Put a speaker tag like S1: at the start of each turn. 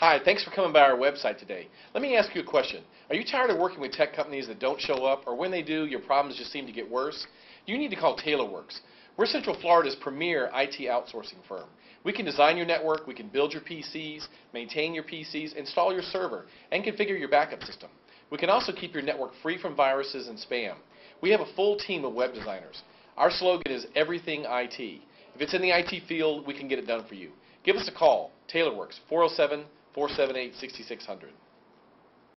S1: Hi, thanks for coming by our website today. Let me ask you a question. Are you tired of working with tech companies that don't show up, or when they do, your problems just seem to get worse? You need to call TaylorWorks. We're Central Florida's premier IT outsourcing firm. We can design your network, we can build your PCs, maintain your PCs, install your server, and configure your backup system. We can also keep your network free from viruses and spam. We have a full team of web designers. Our slogan is everything IT. If it's in the IT field, we can get it done for you. Give us a call, TaylorWorks, 407 478 6600.